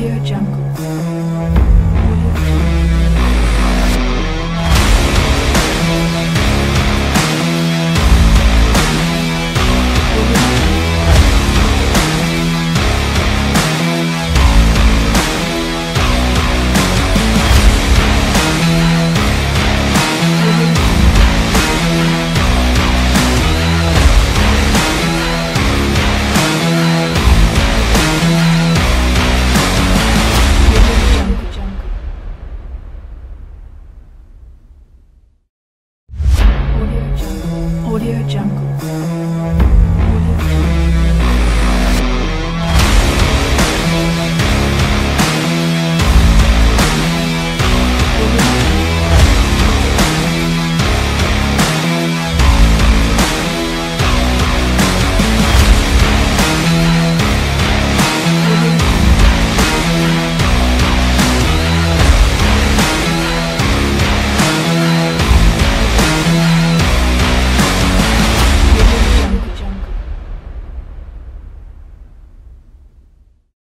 Audio Jungle. Audio Jungle.